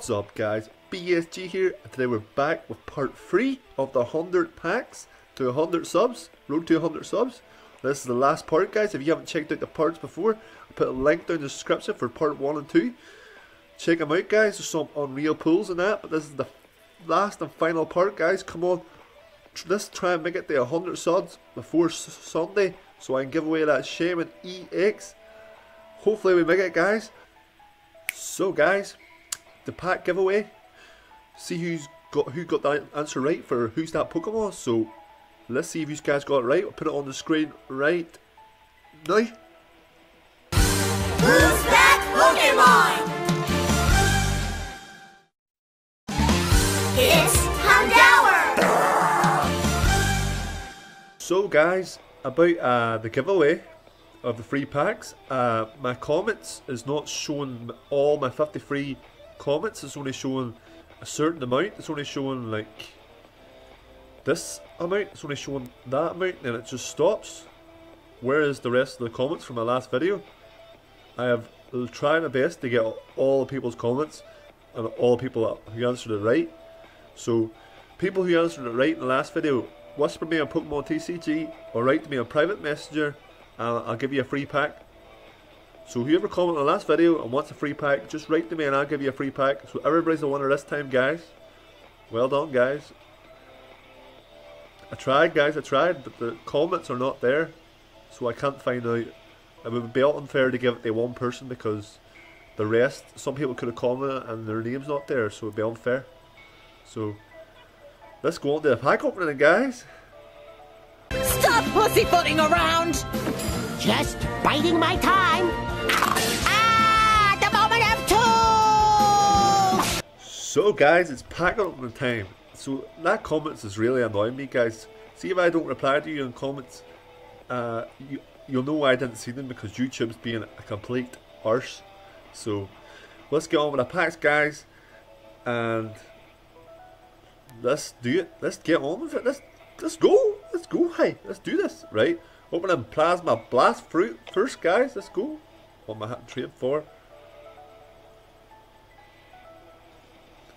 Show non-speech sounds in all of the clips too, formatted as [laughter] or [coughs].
What's up guys, BSG here, and today we're back with part 3 of the 100 packs to 100 subs, road to 100 subs. This is the last part guys, if you haven't checked out the parts before, I'll put a link down in the description for part 1 and 2. Check them out guys, there's some unreal pulls in that, but this is the last and final part guys, come on. Let's try and make it to 100 subs before Sunday, so I can give away that Shaymin EX. Hopefully we make it guys. So guys, the pack giveaway. See who's got who got that answer right for who's that Pokemon. So let's see if you guys got it right. I'll put it on the screen right now. Who's that Pokemon? It's Houndour! So guys, about uh, the giveaway of the free packs, uh, my comments is not showing all my 53 comments, it's only showing a certain amount, it's only showing like this amount, it's only showing that amount and it just stops. Where is the rest of the comments from my last video, I have tried my best to get all the people's comments and all the people who answered it right. So, people who answered it right in the last video, whisper me on Pokemon TCG or write to me on private messenger and I'll give you a free pack so whoever commented on the last video and wants a free pack, just write to me and I'll give you a free pack. So everybody's the winner this time, guys. Well done, guys. I tried, guys, I tried, but the comments are not there. So I can't find out. It would be unfair to give it to one person because the rest, some people could have commented and their name's not there, so it would be unfair. So, let's go on to the pack opening, guys. Stop pussyfooting around! Just biding my time. Ah! The moment! So guys, it's pack opening time. So that comments is really annoying me guys. See if I don't reply to you in comments, uh, you, you'll know why I didn't see them because YouTube's being a complete arse. So let's get on with the packs guys and let's do it. Let's get on with it. Let's let's go. Let's go. Hey, let's do this. Right. Opening plasma blast fruit first guys. Let's go am I trade for?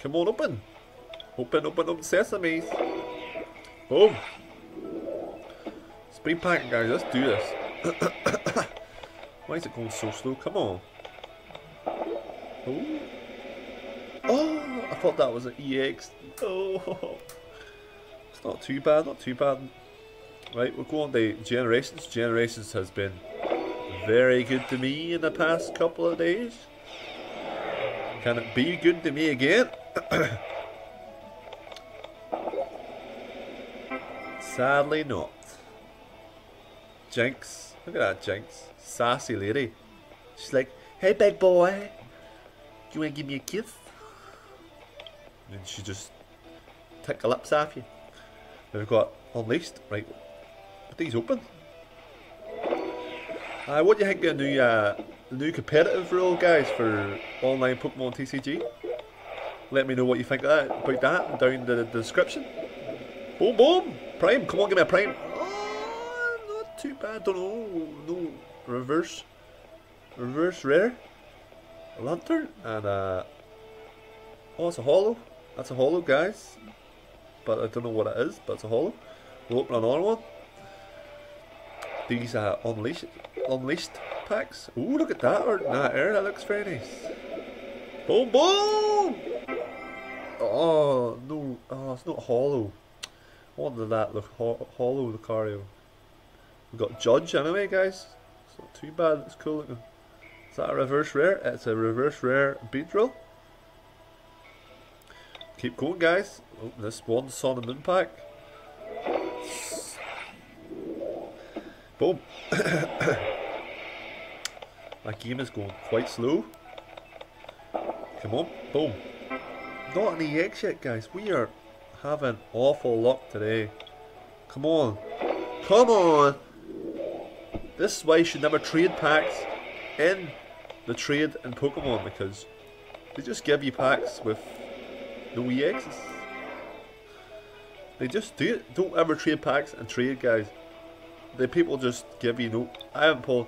Come on, open. Open, open, open sesame. Boom. Spring pack, guys. Let's do this. [coughs] Why is it going so slow? Come on. Oh. Oh, I thought that was an EX. Oh. It's not too bad, not too bad. Right, we'll go on to Generations. Generations has been very good to me in the past couple of days. Can it be good to me again? [coughs] Sadly not. Jynx. Look at that Jynx. Sassy lady. She's like, hey big boy. You wanna give me a kiss? And she just take the lips off you. We've got Unleashed. Right. Are these open? Uh, what do you think of the new, uh, new competitive rule, guys, for online Pokemon TCG? Let me know what you think that, about that down in the, description. Boom, boom! Prime, come on, give me a Prime. Oh, not too bad, don't know. No, reverse. Reverse rare. A lantern, and uh, oh, it's a holo. That's a holo, guys. But I don't know what it is, but it's a holo. We'll open another one. These uh, unleashed unleashed packs. Ooh, look at that art that air. That looks very nice. Boom, boom! Oh, no. Oh, it's not holo. What wanted that look ho holo Lucario. We've got Judge anyway, guys. It's not too bad. It's cool looking. Is that a reverse rare? It's a reverse rare Beedrill. Keep going, guys. Oh, this one Sun and Moon pack. Boom. [coughs] My game is going quite slow. Come on, boom. Not an EX yet, guys. We are having awful luck today. Come on. Come on! This is why you should never trade packs in the trade in Pokemon because they just give you packs with no EXs. They just do it. Don't ever trade packs and trade, guys. The people just give you no. I haven't pulled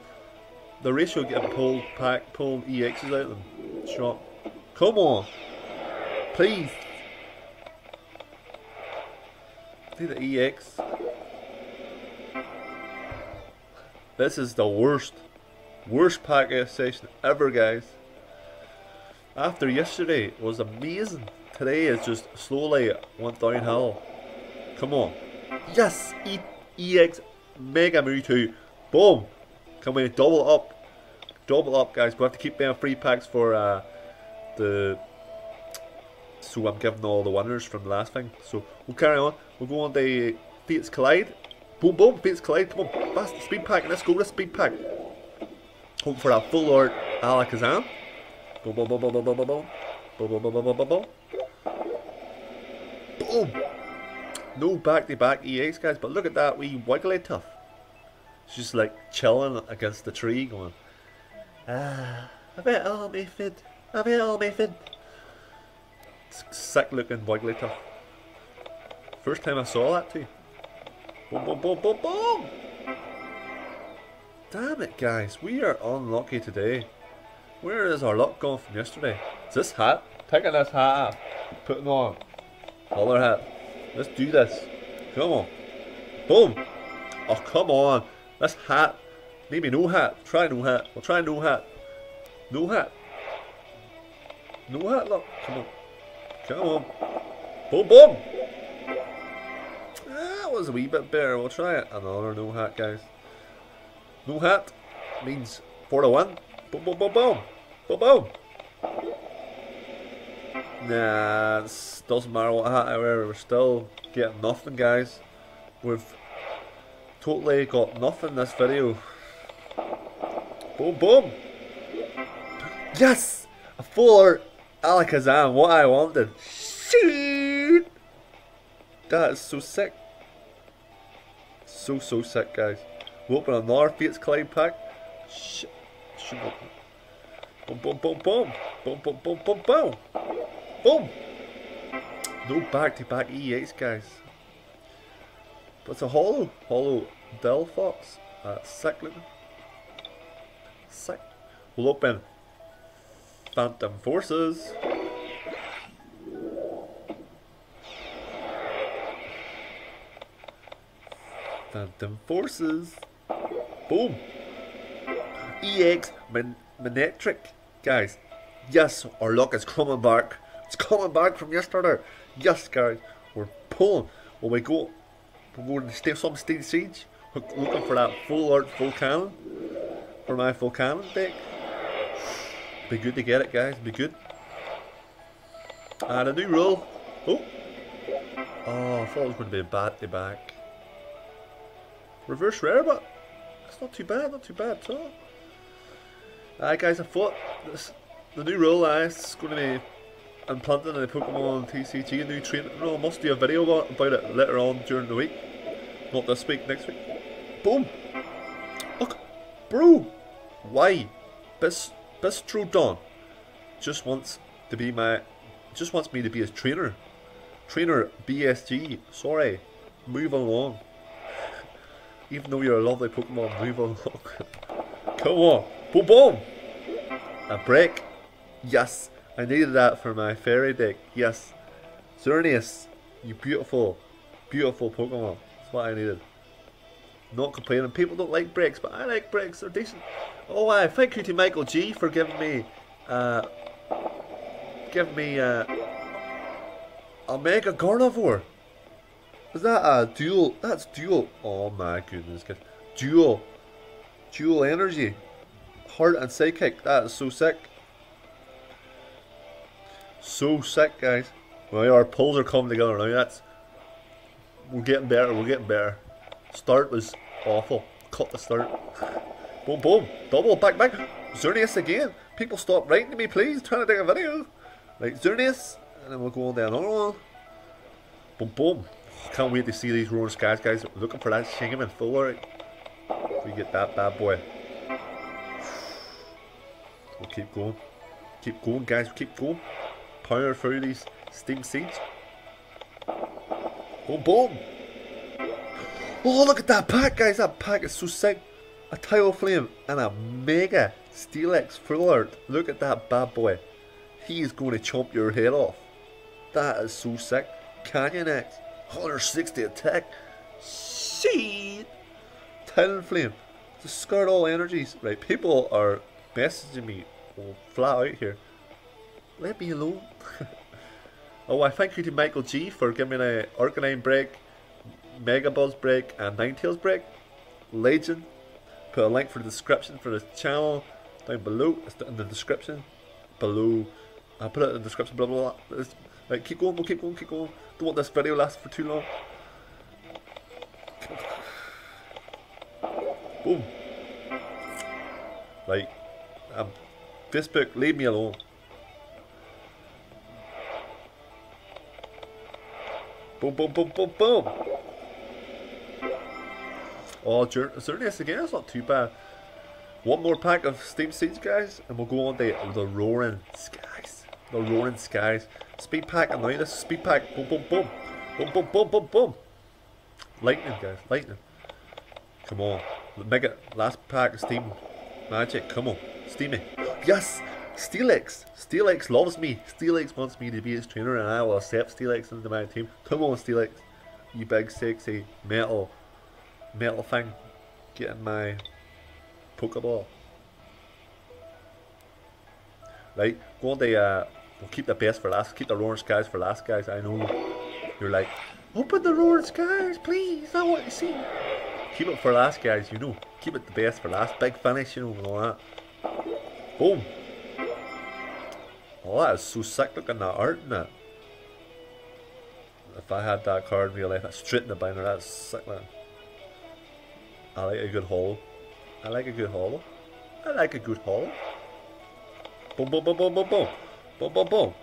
the ratio getting pulled pack pulled EXs out of them. Shot. Come on. Please. See the EX. This is the worst, worst pack session ever, guys. After yesterday was amazing. Today is just slowly went downhill. Come on. Yes! E EX Mega Mewtwo. Boom! Can we double up? Double up, guys. We have to keep buying free packs for uh, the. So I'm giving all the winners from the last thing. So we'll carry on. We'll go on the Fates Collide. Boom, boom, Fates Collide. Come on, fast speed pack. Let's go. Let's speed pack. Hope for that full art Alakazam. Boom, boom, boom, boom, boom, boom, boom, boom. Boom, boom, boom, boom, boom, boom, boom. Boom. No back-to-back EX, guys, but look at that wee Wigglytuff. It's just like chilling against the tree, going, Ah, I bet all me fit. I bet all me fit. Sick looking Wigglytuff. First time I saw that too. Boom, boom, boom, boom, boom! Damn it, guys, we are unlucky today. Where is our luck gone from yesterday? Is this hat? Taking this hat off, putting on other hat. Let's do this. Come on. Boom. Oh, come on. This hat. Maybe no hat. Try no hat. We'll try no hat. No hat. No hat, look. Come on. Come on. Boom, boom. Ah, that was a wee bit better. We'll try it. Another no hat, guys. No hat means 4 to 1. Boom, boom, boom, boom. Boom, boom. Nah, doesn't matter what wear, we're still getting nothing, guys. We've totally got nothing this video. Boom, boom. Yes! A full Alakazam, what I wanted. Shoot! That is so sick. So, so sick, guys. We open another Fates Collide pack. Shit. Should open. Boom, boom, boom, boom. Boom, boom, boom, boom, boom. Boom! No back-to-back EX, guys. But it's a holo. Holo Delphox. Uh, sick looking. Sick. We'll open Phantom Forces. Phantom Forces. Boom. EX Man Manectric. Guys, yes, our luck is coming back. It's coming back from yesterday. Yes, guys, we're pulling. When we go, we're going to stay some stage siege. Looking for that full art, Volcanion for my Volcanion deck. Be good to get it, guys. Be good. And a new roll. Oh, oh, I thought it was going to be a bad to back. Reverse rare, but it's not too bad. Not too bad at all. Alright, guys, I thought this the new rule is going to be implanted in the Pokemon TCG, new treatment rule. Must do a video about it later on during the week. Not this week, next week. Boom! Look! Bro! Why? Bis Bistrodon just wants to be my just wants me to be his trainer. Trainer BSG, sorry. Move along. [laughs] Even though you're a lovely Pokemon, move along. [laughs] Come on. Boom boom! A break. Yes. I needed that for my fairy deck. Yes. Xerneas, you beautiful, beautiful Pokemon. That's what I needed. Not complaining. People don't like breaks, but I like breaks. They're decent. Oh, I thank you to Michael G for giving me, uh, giving me uh, a Mega Gardevoir. Is that a dual? That's dual. Oh my goodness, guys. Dual, dual energy. Heart and Psychic. That is so sick. So sick, guys. Well, our pulls are coming together now. That's we're getting better. We're getting better. Start was awful. Cut the start. Boom, boom. Double back, back. Xerneas again. People stop writing to me, please. trying to take a video. Like Xerneas, and then we'll go on to another one. Boom, boom. Can't wait to see these Roaring Skies, guys. Looking for that Shingaman full art. We get that bad boy. We'll keep going. Keep going, guys. Keep going. Power through these Steam Siege. Oh, boom. Oh, look at that pack, guys. That pack is so sick. A Talonflame and a Mega Steelix full art. Look at that bad boy. He is going to chomp your head off. That is so sick. Canyon X. 160 attack. Shit. Talonflame. Discard all energies. Right, people are messaging me flat out here. Let me alone. [laughs] oh, I thank you to Michael G for giving a Arcanine break, Mega Buzz break, and Ninetales break. Legend. Put a link for the description for the channel down below. It's in the description below. I'll put it in the description. Blah blah blah. It's, right, keep going. We'll keep going. Keep going. Don't want this video last for too long. Boom. Like, um, Facebook, leave me alone. Boom, boom, boom, boom, boom. Oh, Xerneas again, that's not too bad. One more pack of Steam Siege, guys, and we'll go on to the Roaring Skies. The Roaring Skies. Speed pack, now this is speed pack. Boom, boom, boom. Boom, boom, boom, boom, boom. Lightning, guys, lightning. Come on. Mega, last pack of Steam Magic, come on. Steamy. Yes! Steelix! Steelix loves me. Steelix wants me to be his trainer and I will accept Steelix into my team. Come on, Steelix. You big, sexy, metal, metal thing. Get in my Pokeball. Right, go on to, uh, we'll keep the best for last. Keep the roaring skies for last, guys. I know you're like, open the roaring skies, please. I want to see. Keep it for last, guys. You know, keep it the best for last. Big finish, you know, and all that. Boom. Oh, that is so sick looking that art in that. If I had that card in real life, that's straight in the binder, that's sick man. I like a good holo. I like a good holo. I like a good holo. Boom, boom, boom, boom, boom, boom. Boom, boom, boom.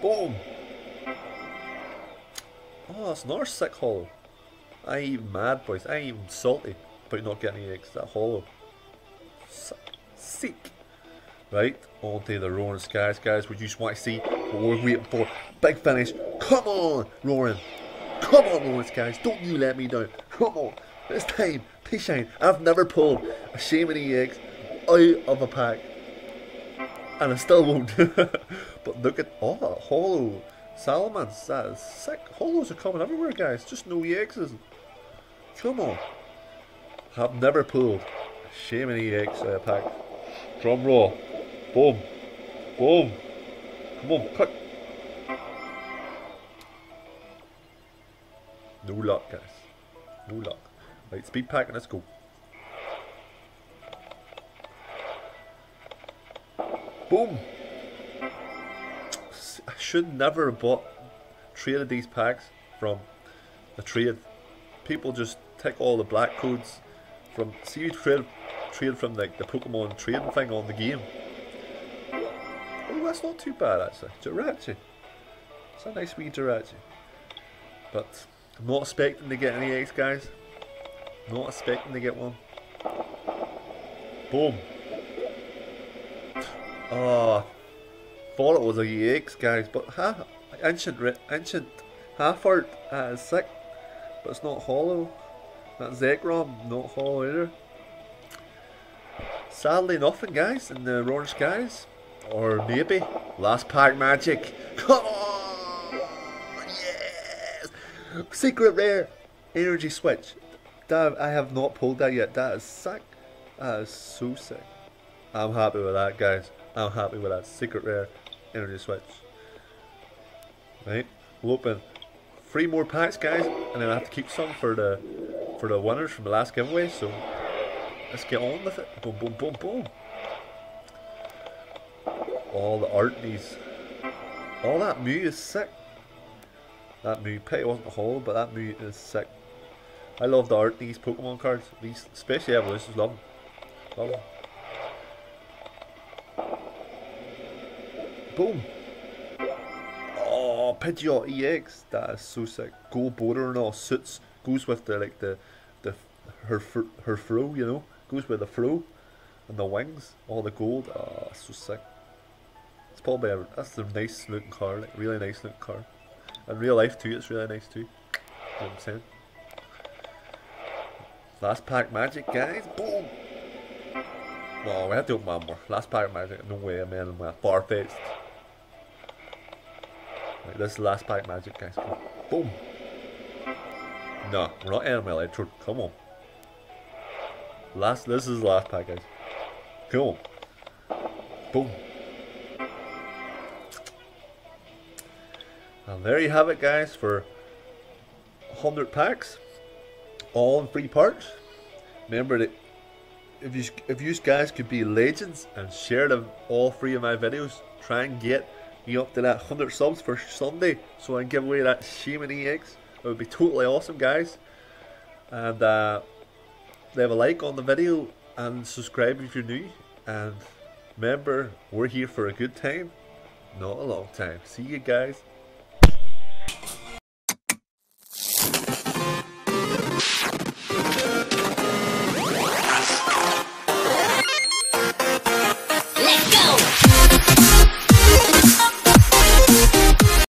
Boom. Oh, that's another sick holo. I even mad, boys. I even salty about not getting any eggs. That holo. Sick. Right, on to the Roaring Skies, guys. We just want to see what we're waiting for. Big finish. Come on, Roaring. Come on, Roaring Skies. Don't you let me down. Come on. This time, P-Shine. I've never pulled a Shaymin EX out of a pack. And I still won't. [laughs] but look at all oh, that holo. Salamence. That is sick. Holos are coming everywhere, guys. Just no EXs. Come on. I've never pulled a Shaymin EX uh, pack. Drum roll. Boom. Boom. Come on, cut. No luck, guys. No luck. Right, speed pack let's go. Boom. I should never have bought traded these packs from a trade. People just take all the black codes from see you trade trade from like the Pokemon trading thing on the game. That's not too bad actually. Jirachi. It's a nice wee Jirachi. But I'm not expecting to get any eggs, guys. Not expecting to get one. Boom. Oh, thought it was a EX, guys, but ha, ancient, ancient half art that is sick, but it's not holo. That Zekrom, not holo either. Sadly, nothing, guys, in the Roaring Skies. Or maybe last pack magic. Come [laughs] on! Oh, yes! Secret rare energy switch. That, I have not pulled that yet. That is sick. That is so sick. I'm happy with that, guys. I'm happy with that. Secret rare energy switch. Right? We'll open three more packs, guys, and then I have to keep some for the for the winners from the last giveaway. So let's get on with it. Boom, boom, boom, boom all the art these. All that Mew is sick. That Mew, pity wasn't a but that Mew is sick. I love the art these Pokemon cards. These, especially Evolutions, love them. Love them. Boom. Oh, Pidgeot EX. That is so sick. Gold border and all suits. Goes with the like the the her her fro, you know. Goes with the fro and the wings. All the gold. Oh, so sick probably a, that's a nice looking car, like really nice looking car. In real life too, it's really nice too. You know what I'm saying? Last pack magic, guys. Boom. Well, we have to open one more. Last pack magic. No way, man. I'm far fetched. Right, this is last pack magic, guys. Boom. No, we're not ending my electrode. Come on. Last. This is last pack, guys. Come on. Boom. And there you have it, guys, for 100 packs, all in free parts. Remember that if you if you guys could be legends and share them all three of my videos, try and get me up to that 100 subs for Sunday, so I can give away that Shaymin EX. It would be totally awesome, guys. And uh, leave a like on the video and subscribe if you're new. And remember, we're here for a good time, not a long time. See you guys.